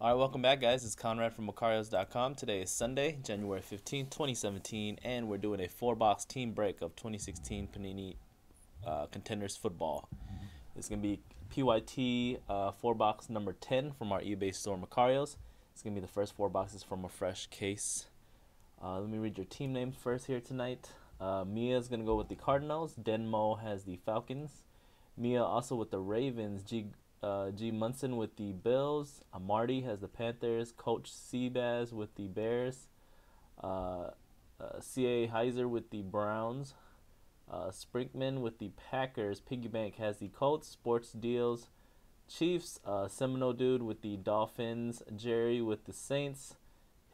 All right, welcome back, guys. It's Conrad from Mickarios.com. Today is Sunday, January 15, 2017, and we're doing a four box team break of 2016 Panini uh, Contenders Football. It's going to be PYT uh, four box number 10 from our eBay store, Macarios. It's going to be the first four boxes from a fresh case. Uh, let me read your team names first here tonight. Uh, Mia is going to go with the Cardinals. Denmo has the Falcons. Mia also with the Ravens. G uh, G Munson with the Bills. Marty has the Panthers. Coach Seabaz with the Bears. Uh, uh, C.A. Heiser with the Browns. Uh, Sprinkman with the Packers. Piggy Bank has the Colts. Sports Deals. Chiefs. Uh, Seminole Dude with the Dolphins. Jerry with the Saints.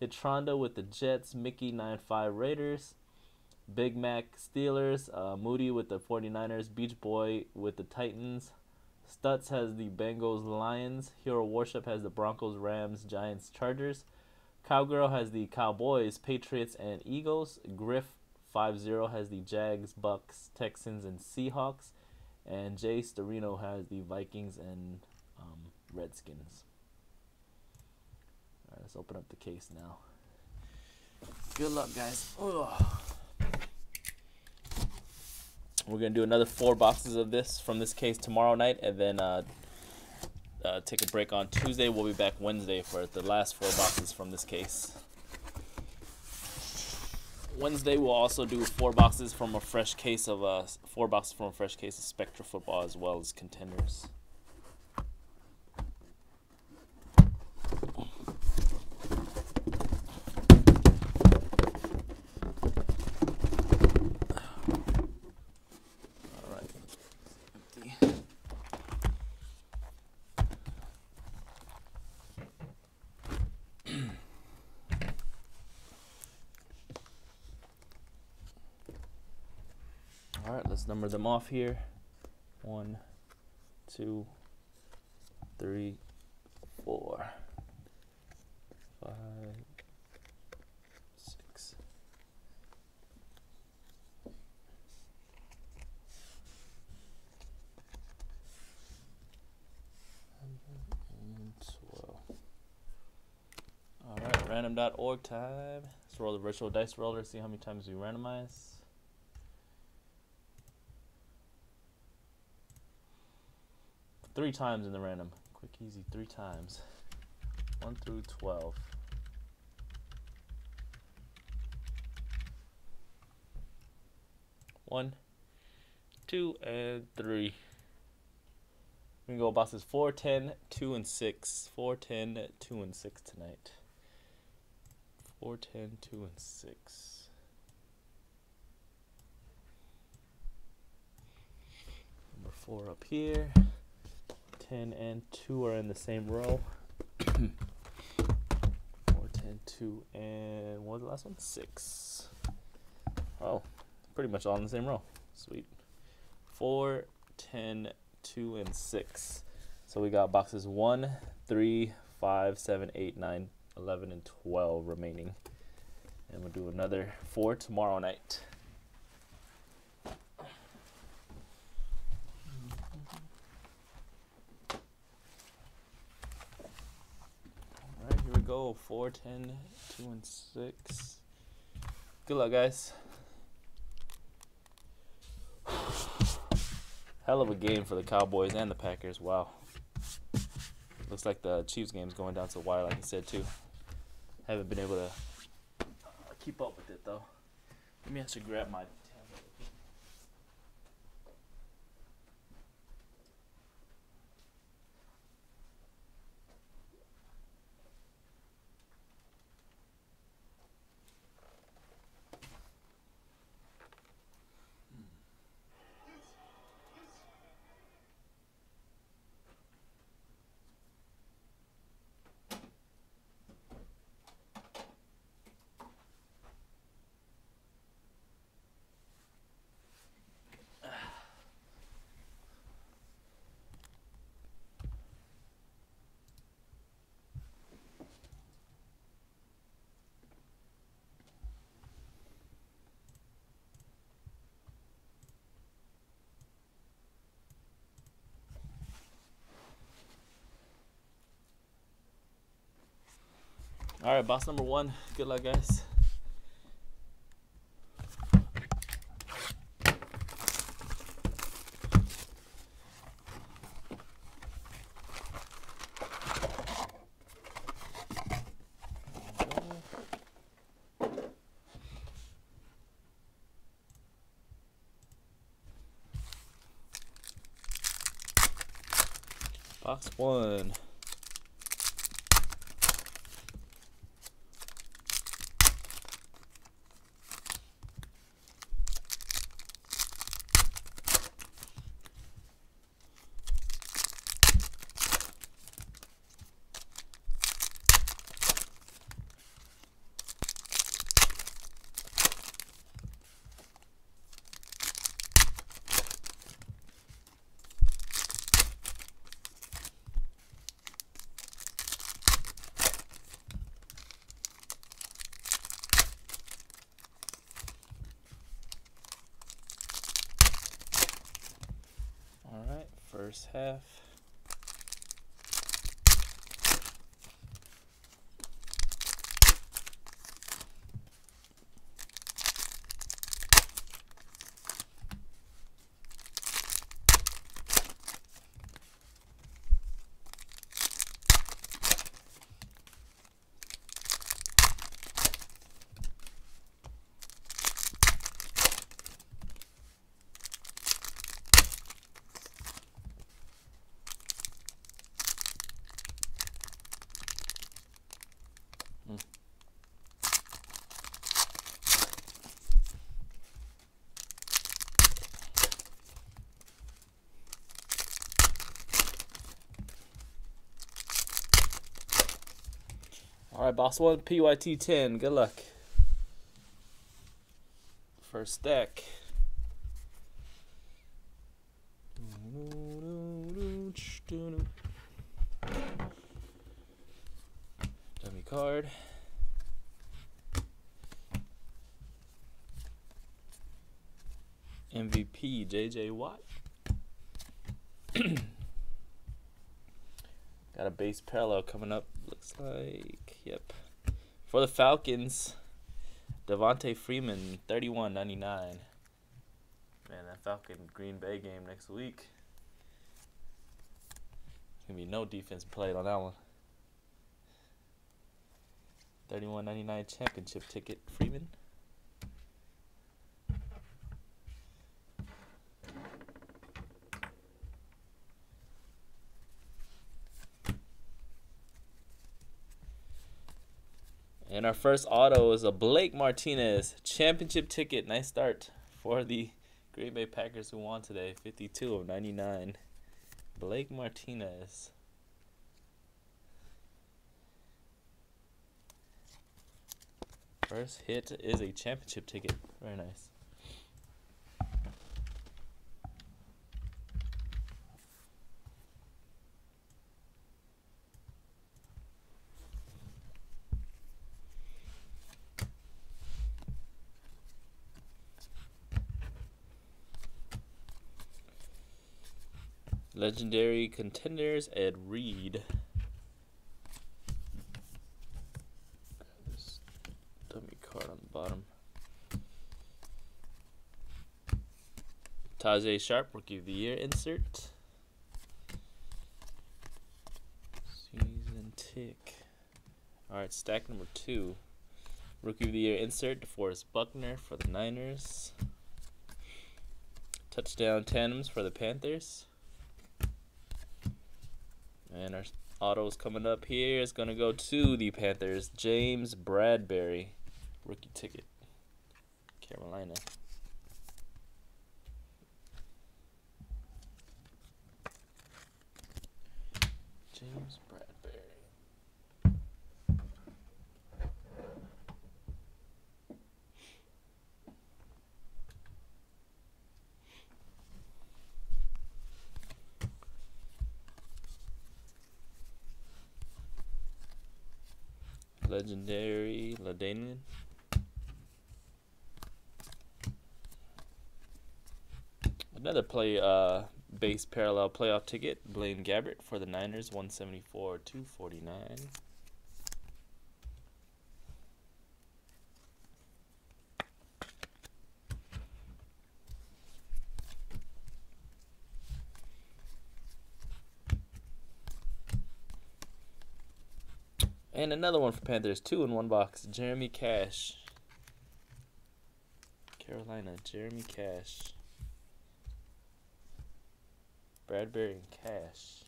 Hitronda with the Jets. Mickey 95 Raiders. Big Mac Steelers. Uh, Moody with the 49ers. Beach Boy with the Titans. Stutz has the Bengals Lions. Hero Worship has the Broncos Rams Giants Chargers. Cowgirl has the Cowboys Patriots and Eagles. Griff 50 has the Jags Bucks Texans and Seahawks. And Jay Starino has the Vikings and um, Redskins. Alright, let's open up the case now. Good luck, guys. Ugh. We're gonna do another four boxes of this from this case tomorrow night, and then uh, uh, take a break on Tuesday. We'll be back Wednesday for the last four boxes from this case. Wednesday we'll also do four boxes from a fresh case of uh, four boxes from a fresh case of Spectra football as well as contenders. All right. Empty. All right, let's number them off here. One, two, three, four, five, six, twelve. All right, random.org time. Let's roll the virtual dice roller. See how many times we randomize. Three times in the random. Quick, easy, three times. 1 through 12. One, two, and three. We can go bosses 4, 10, 2, and 6. 4, 10, 2, and 6 tonight. 4, 10, 2, and 6. Number 4 up here. 10 and 2 are in the same row. 4, 10, 2, and what was the last one? 6. Oh, pretty much all in the same row. Sweet. 4, 10, 2, and 6. So we got boxes 1, 3, 5, 7, 8, 9, 11, and 12 remaining. And we'll do another 4 tomorrow night. Alright, we 4, 10, 2, and 6. Good luck, guys. Hell of a game for the Cowboys and the Packers. Wow. Looks like the Chiefs game's going down to the wire, like I said, too. Haven't been able to keep up with it, though. Let me actually grab my All right, boss number one. Good luck, guys. Box one. All right, first half. All right, boss one, PYT 10. Good luck. First deck. Dummy card. MVP JJ Watt. Got a base parallel coming up. Looks like, yep. For the Falcons, Devonta Freeman, thirty-one ninety-nine. Man, that Falcon Green Bay game next week. Gonna be no defense played on that one. Thirty-one ninety-nine championship ticket, Freeman. And our first auto is a Blake Martinez championship ticket. Nice start for the Green Bay Packers who won today. 52 of 99. Blake Martinez. First hit is a championship ticket. Very nice. Legendary contenders, Ed Reed. This dummy card on the bottom. Tajae Sharpe, Rookie of the Year insert. Season tick. Alright, stack number two. Rookie of the Year insert, DeForest Buckner for the Niners. Touchdown tandems for the Panthers. And our autos coming up here is going to go to the Panthers. James Bradberry, rookie ticket, Carolina. James Bradberry. Legendary LaDainian. Another play uh base parallel playoff ticket, Blaine Gabbert for the Niners, 174 249. And another one for Panthers, two in one box. Jeremy Cash. Carolina, Jeremy Cash. Bradberry and Cash.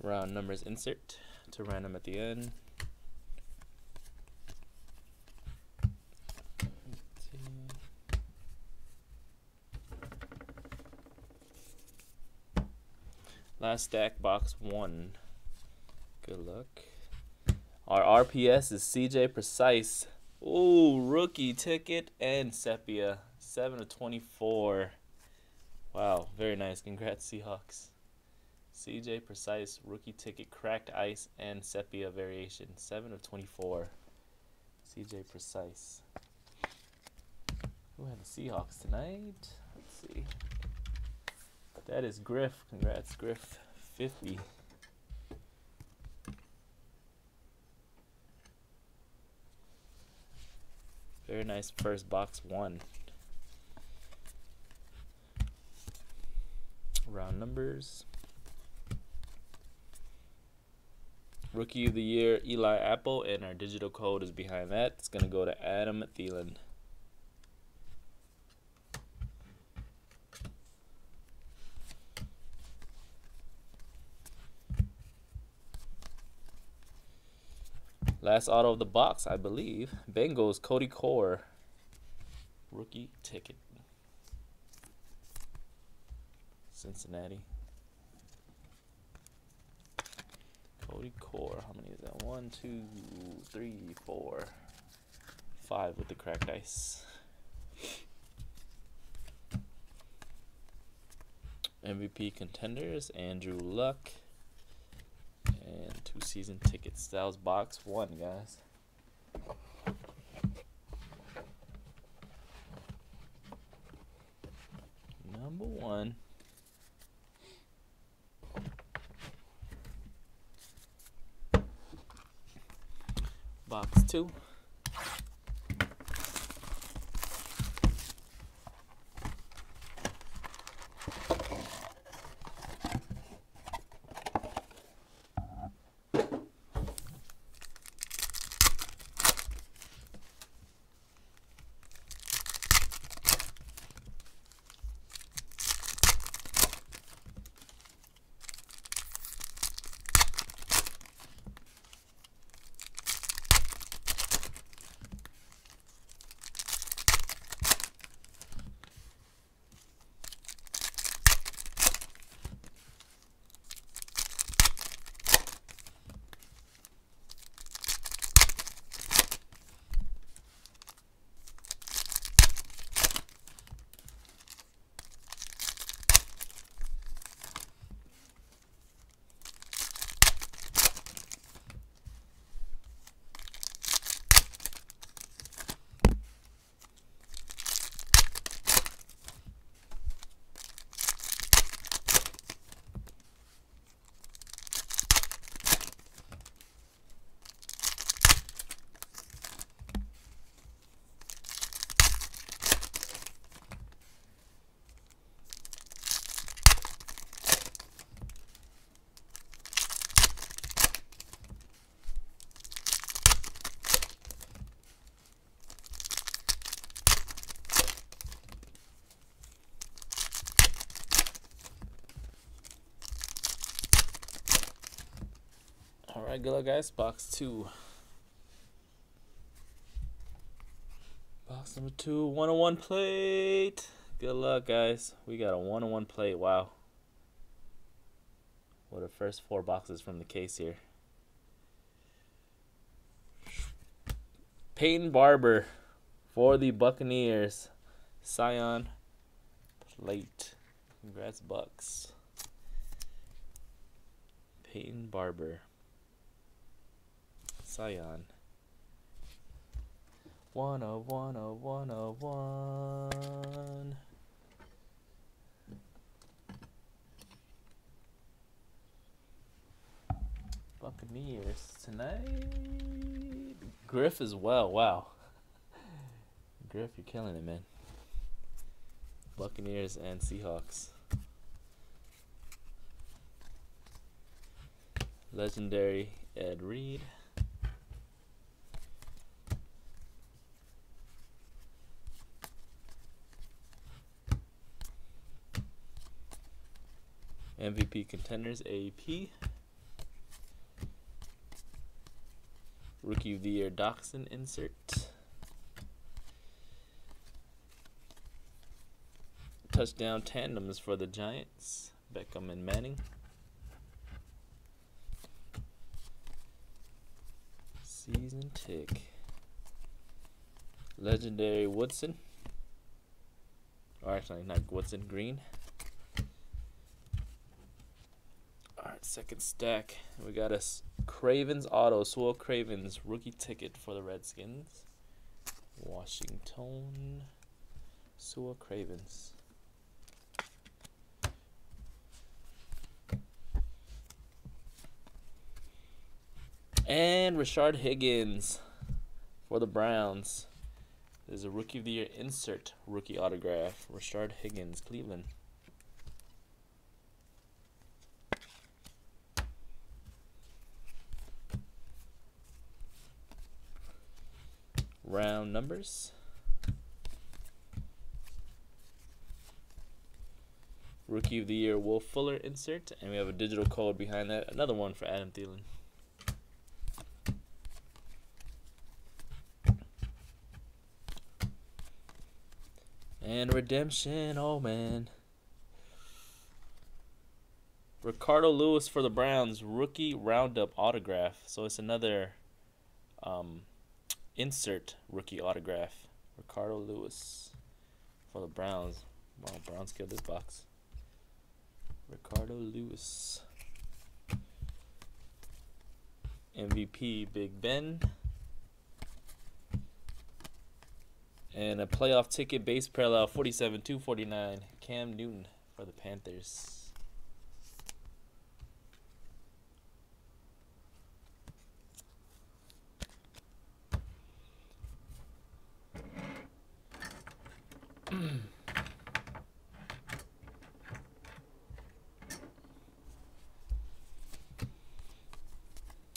Round numbers insert to random at the end. Last stack, box one. Good luck. Our RPS is CJ Prosise. Ooh, rookie ticket and Sepia. 7 of 24. Wow, very nice. Congrats, Seahawks. CJ Prosise, rookie ticket, cracked ice, and sepia variation. 7 of 24. CJ Prosise. Who have the Seahawks tonight? Let's see. That is Griff. Congrats, Griff. 50. Very nice first box one. Round numbers. Rookie of the Year, Eli Apple, and our digital code is behind that. It's going to go to Adam Thielen. Last auto of the box, I believe. Bengals, Cody Core. Rookie ticket. Cincinnati. Cody Core. How many is that? One, two, three, four, five with the cracked ice. MVP contenders Andrew Luck and two season tickets. That was box one, guys. Number one. Box two. Good luck, guys. Box two. Box number two, 101 plate. Good luck, guys. We got a 101 plate. Wow. What are first four boxes from the case here? Peyton Barber for the Buccaneers. Cyan plate. Congrats, Bucks. Peyton Barber. Cyan. 101, 101. Buccaneers tonight. Griff as well. Wow. Griff, you're killing it, man. Buccaneers and Seahawks. Legendary Ed Reed. MVP contenders AP. Rookie of the Year Doctson insert. Touchdown tandems for the Giants. Beckham and Manning. Season tick. Legendary Woodson. Or actually, not Woodson, Green. Alright, second stack. We got a Cravens Auto, Su'a Cravens rookie ticket for the Redskins. Washington. Su'a Cravens. And Rashard Higgins for the Browns. There's a Rookie of the Year insert rookie autograph. Rashard Higgins, Cleveland. Round numbers. Rookie of the Year Will Fuller insert, and we have a digital code behind that. Another one for Adam Thielen. And redemption, oh man. Ricardo Louis for the Browns, rookie roundup autograph. So it's another um, insert rookie autograph. Ricardo Louis for the Browns. Wow, Browns killed this box. Ricardo Louis. MVP Big Ben. And a playoff ticket base parallel 47 249 Cam Newton for the Panthers.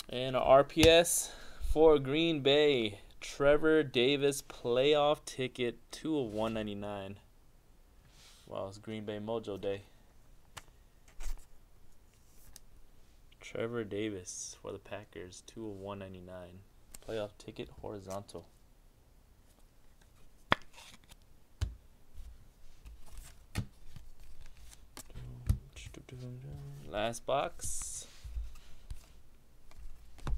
And a RPS for Green Bay. Trevor Davis playoff ticket, two of one ninety nine. Wow, it's Green Bay Mojo Day. Trevor Davis for the Packers, two of one ninety nine. Playoff ticket horizontal. Last box.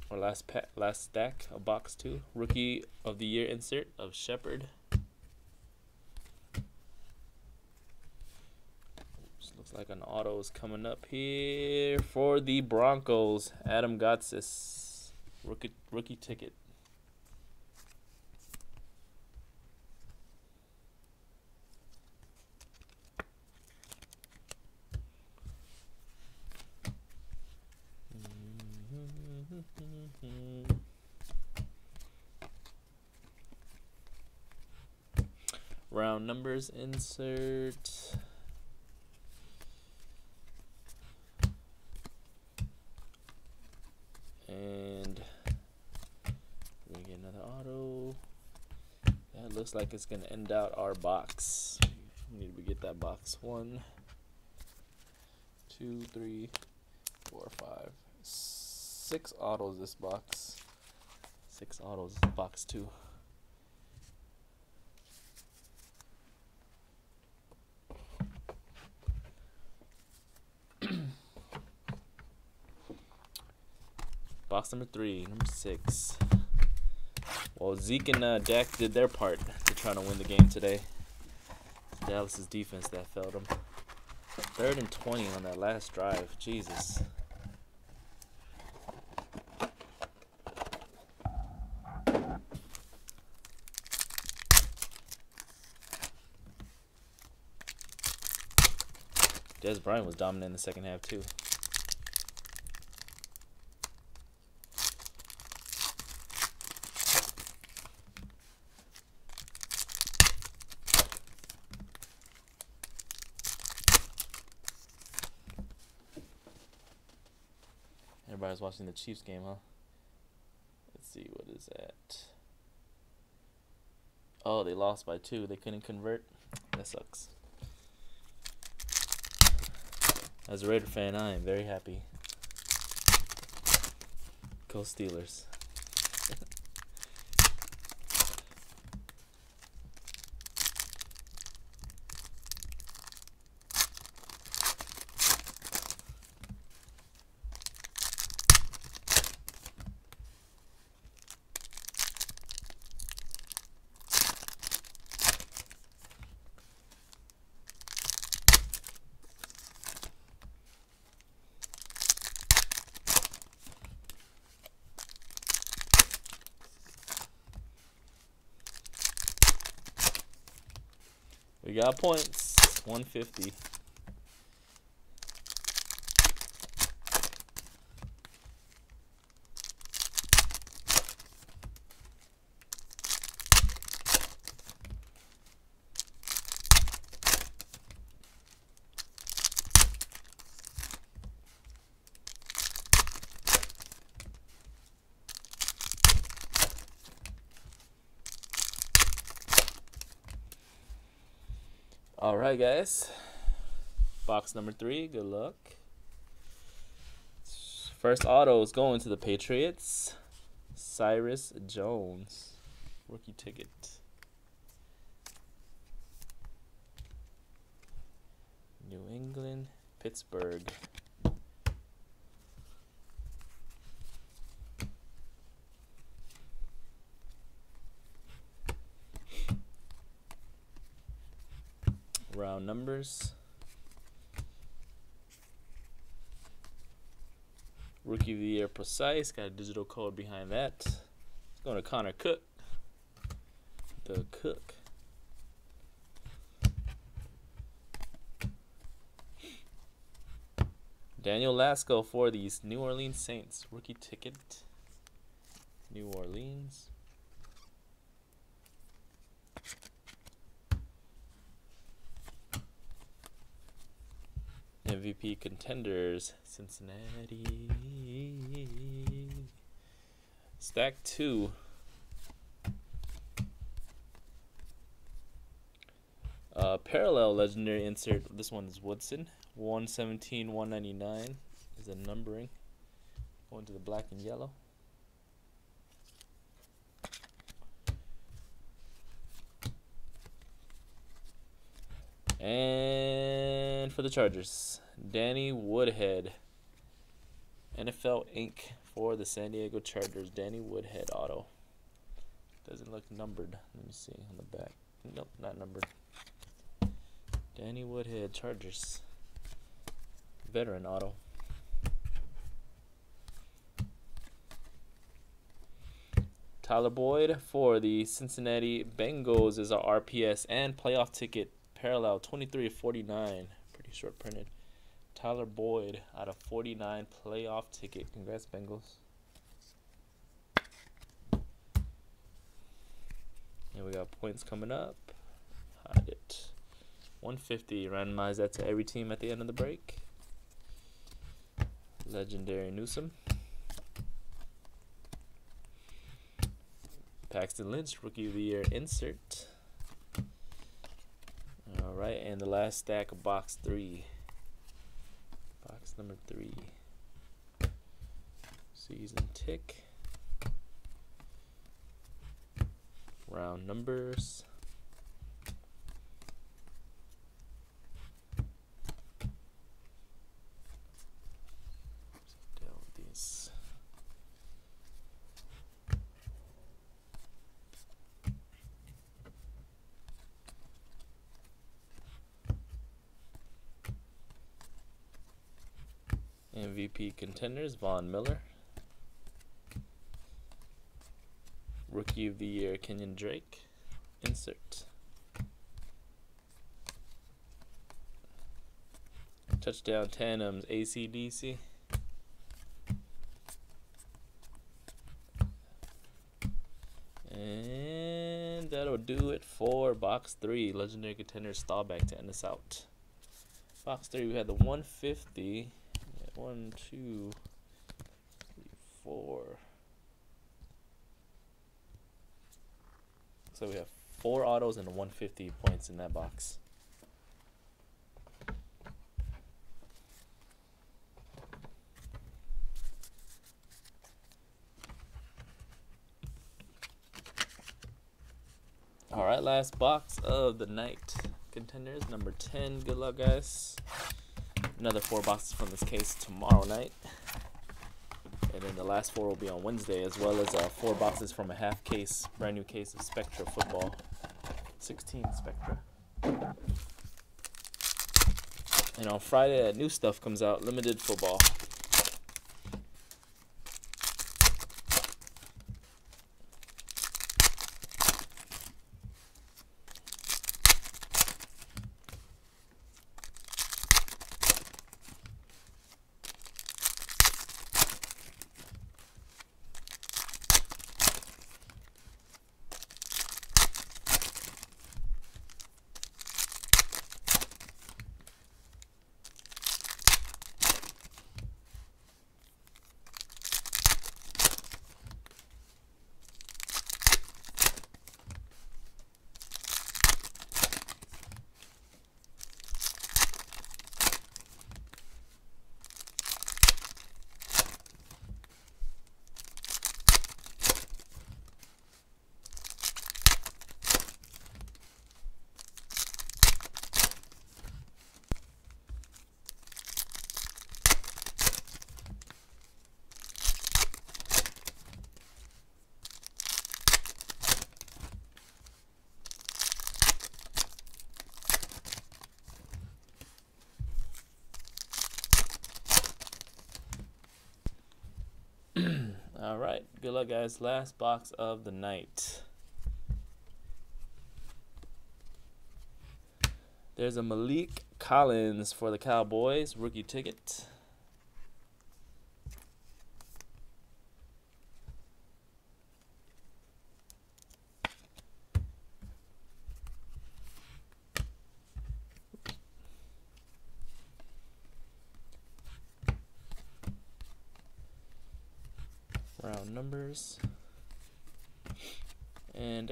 Or last pack, last stack a box two. Rookie of the year insert of Shepard. Looks like an auto is coming up here for the Broncos. Adam Gotsis. Rookie rookie ticket. Insert. And we get another auto. That looks like it's gonna end out our box. Need we get that box one, two, three, four, five, six autos this box. Six autos box two. Box number three, number six. Well, Zeke and uh, Dak did their part to try to win the game today. Dallas's defense that failed them. Third and 20 on that last drive. Jesus. Dez Bryant was dominant in the second half, too. Watching the Chiefs game, huh? Let's see, what is that? Oh, they lost by two. They couldn't convert. That sucks. As a Raider fan, I am very happy. Go Steelers. We got points. 150. All right, guys. Box number three. Good luck. First auto is going to the Patriots. Cyrus Jones. Rookie ticket. New England, Pittsburgh. Round numbers. Rookie of the Year Prosise. Got a digital code behind that. It's Going to Connor Cook. The Cook. Daniel Lasco for these New Orleans Saints. Rookie ticket. New Orleans. MVP contenders, Cincinnati. Stack two. Uh, parallel legendary insert. This one is Woodson. 117, 199 is the numbering. Going to the black and yellow. And for the Chargers, Danny Woodhead. NFL Inc. for the San Diego Chargers. Danny Woodhead auto. Doesn't look numbered. Let me see on the back. Nope, not numbered. Danny Woodhead, Chargers. Veteran auto. Tyler Boyd for the Cincinnati Bengals is our RPS and playoff ticket parallel 23 of 49. Pretty short printed. Tyler Boyd out of 49 playoff ticket. Congrats, Bengals. And we got points coming up. Hide it. 150. Randomize that to every team at the end of the break. Legendary Newsome. Paxton Lynch, Rookie of the Year insert. All right, and the last stack of box three. Number three. Season tick. Round numbers. Contenders Von Miller. Rookie of the Year Kenyan Drake. Insert. Touchdown tandems ACDC. And that'll do it for box three. Legendary contenders Staubach to end us out. Box three, we had the 150 one, two, four. So we have four autos and 150 points in that box. All right, last box of the night. Contenders number 10. Good luck, guys. Another four boxes from this case tomorrow night. And then the last four will be on Wednesday, as well as uh, four boxes from a half case, brand new case of Spectra football. 16 Spectra. And on Friday, new stuff comes out, limited football. All right. Good luck, guys. Last box of the night. There's a Maliek Collins for the Cowboys rookie ticket. round numbers and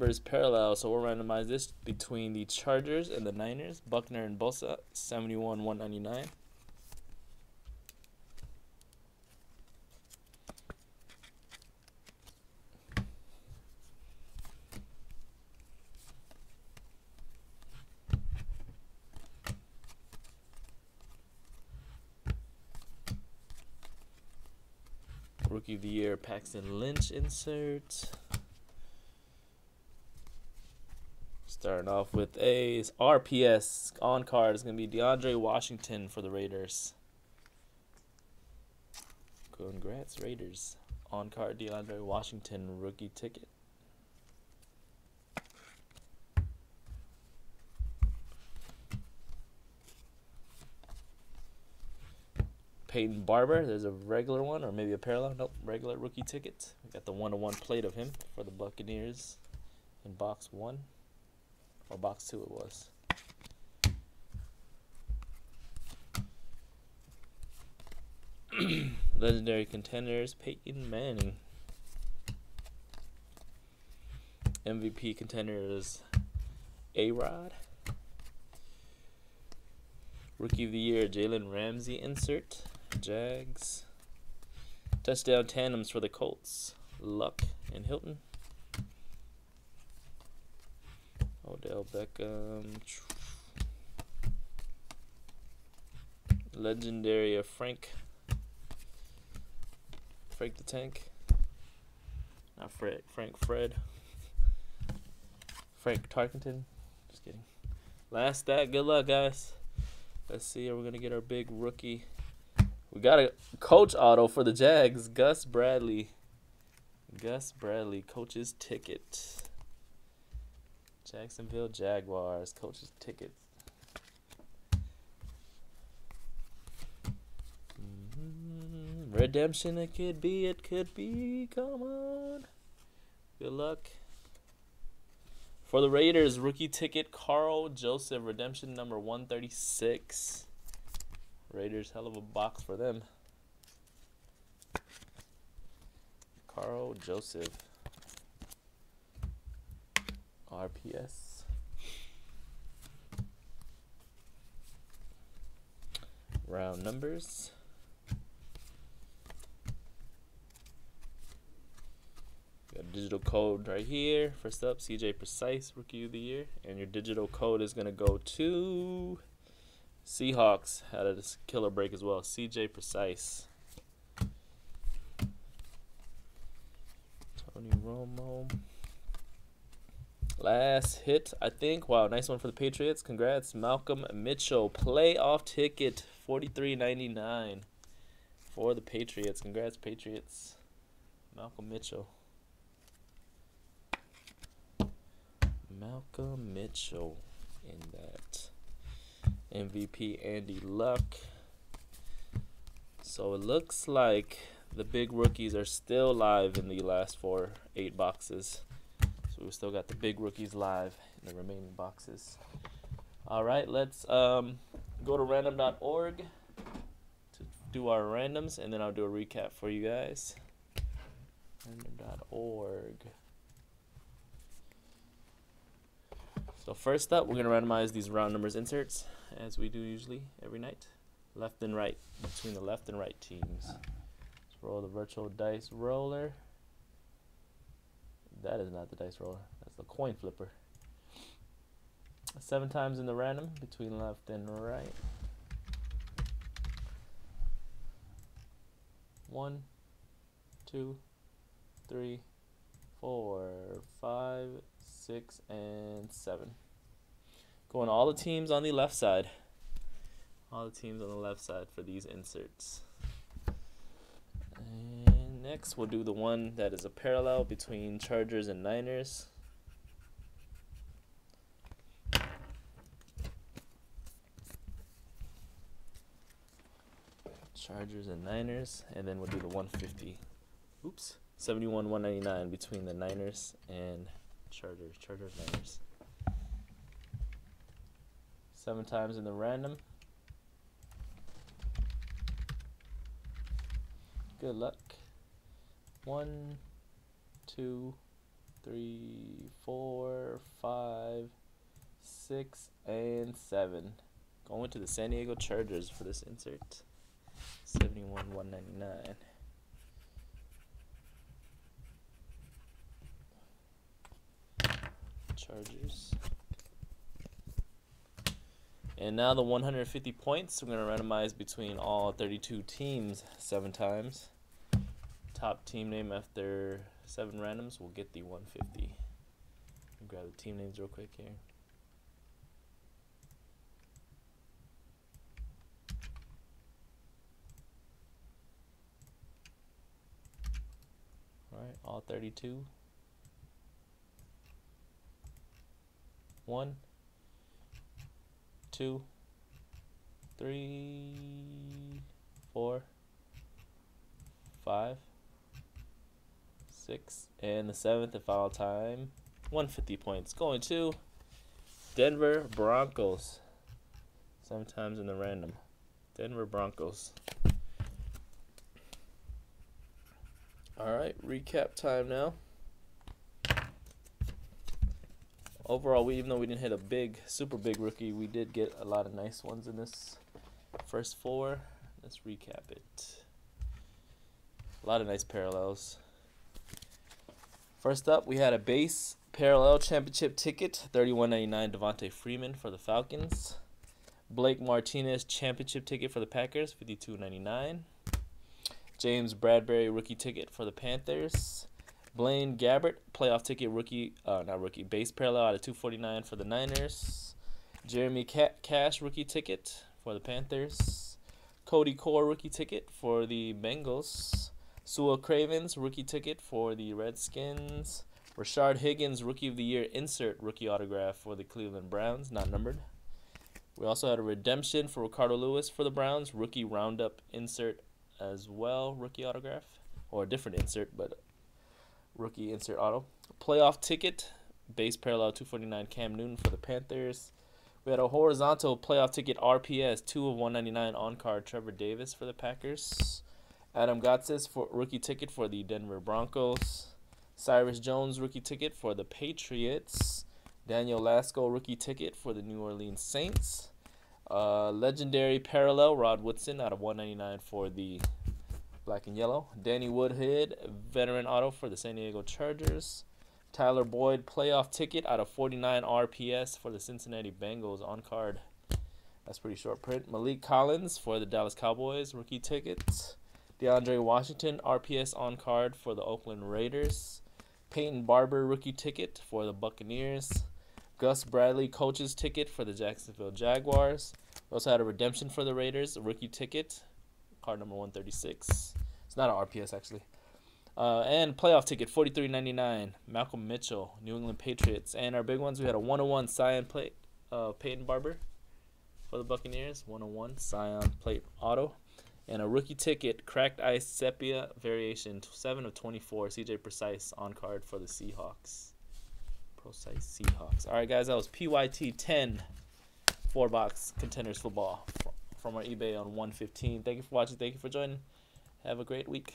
numbers parallel. So we'll randomize this between the Chargers and the Niners. Buckner and Bosa, 71 199. Rookie of the Year Paxton Lynch insert. Starting off with a RPS on card is going to be DeAndre Washington for the Raiders. Congrats, Raiders. On card DeAndre Washington rookie ticket. Peyton Barber. There's a regular one, or maybe a parallel. Nope, regular rookie ticket. We got the one-to-one plate of him for the Buccaneers in box one, or box two it was. Legendary contenders, Peyton Manning. MVP contenders, A-Rod. Rookie of the Year, Jalen Ramsey insert. Jags. Touchdown tandems for the Colts. Luck and Hilton. Odell Beckham. Legendary of Frank. Frank the Tank. Not Fred. Frank Fred. Frank Tarkenton. Just kidding. Last that. Good luck, guys. Let's see. Are We're going to get our big rookie. We got a coach auto for the Jags. Gus Bradley. Gus Bradley, coach's ticket. Jacksonville Jaguars, coach's ticket. Mm-hmm. Redemption, it could be, it could be. Come on. Good luck. For the Raiders, rookie ticket, Karl Joseph, redemption number 136. Raiders, hell of a box for them. Karl Joseph. RPS. Round numbers. Got digital code right here. First up, CJ Prosise, Rookie of the Year. And your digital code is going to go to Seahawks. Had a killer break as well. CJ Prosise. Tony Romo. Last hit, I think. Wow, nice one for the Patriots. Congrats, Malcolm Mitchell. Playoff ticket, forty three ninety nine for the Patriots. Congrats, Patriots. Malcolm Mitchell. Malcolm Mitchell in that MVP Andy Luck. So it looks like the big rookies are still live in the last four eight boxes. So we still got the big rookies live in the remaining boxes. All right, let's um, go to random.org to do our randoms, and then I'll do a recap for you guys. Random.org. So first up, we're going to randomize these round numbers inserts, as we do usually every night. Left and right, between the left and right teams. Let's roll the virtual dice roller. That is not the dice roller. That's the coin flipper. Seven times in the random between left and right. One, two, three, four, five, six, and seven. Going all the teams on the left side. All the teams on the left side for these inserts. Next, we'll do the one that is a parallel between Chargers and Niners. Chargers and Niners, and then we'll do the 150. Oops, 71 199 between the Niners and Chargers. Chargers Niners. Seven times in the random. Good luck. One, two, three, four, five, six, and seven. Going to the San Diego Chargers for this insert. 71 199. Chargers. And now the 150 points, we're going to randomize between all 32 teams seven times. Top team name after seven randoms will get the 150. Grab the team names real quick here. Alright, all 32. One, two, three, four, five, six, and the seventh and final time. 150 points. Going to Denver Broncos. Sometimes in the random. Denver Broncos. All right, recap time now. Overall, we even though we didn't hit a big, super big rookie, we did get a lot of nice ones in this first four. Let's recap it. A lot of nice parallels. First up, we had a base parallel championship ticket, 31.99 Devonta Freeman for the Falcons. Blake Martinez championship ticket for the Packers, 52.99. James Bradberry rookie ticket for the Panthers. Blaine Gabbert playoff ticket rookie, uh, not rookie, base parallel out of 249 for the Niners. Jeremy Cash rookie ticket for the Panthers. Cody Core rookie ticket for the Bengals. Su'a Cravens rookie ticket for the Redskins. Rashard Higgins rookie of the year insert rookie autograph for the Cleveland Browns, not numbered. We also had a redemption for Ricardo Louis for the Browns, rookie roundup insert as well, rookie autograph, or a different insert, but rookie insert auto. Playoff ticket, base parallel 249 Cam Newton for the Panthers. We had a horizontal playoff ticket RPS, 2 of 199 on card Trevor Davis for the Packers. Adam Gotsis for rookie ticket for the Denver Broncos. Cyrus Jones rookie ticket for the Patriots. Daniel Lasco rookie ticket for the New Orleans Saints. Uh, legendary parallel Rod Woodson out of 199 for the black and yellow. Danny Woodhead veteran auto for the San Diego Chargers. Tyler Boyd playoff ticket out of 49 RPS for the Cincinnati Bengals on card. That's pretty short print. Maliek Collins for the Dallas Cowboys rookie tickets. DeAndre Washington RPS on card for the Oakland Raiders. Peyton Barber rookie ticket for the Buccaneers. Gus Bradley coach's ticket for the Jacksonville Jaguars. We also had a redemption for the Raiders, a rookie ticket, card number 136. It's not an RPS actually. Uh, and playoff ticket, forty three ninety nine. Malcolm Mitchell, New England Patriots. And our big ones, we had a 101 Cyan plate, uh, Peyton Barber for the Buccaneers. 101 Cyan plate auto. And a rookie ticket, cracked ice sepia variation, 7 of 24. CJ Prosise on card for the Seahawks. Prosise Seahawks. All right, guys, that was PYT 10 four box contenders football from our eBay on 115. Thank you for watching. Thank you for joining. Have a great week.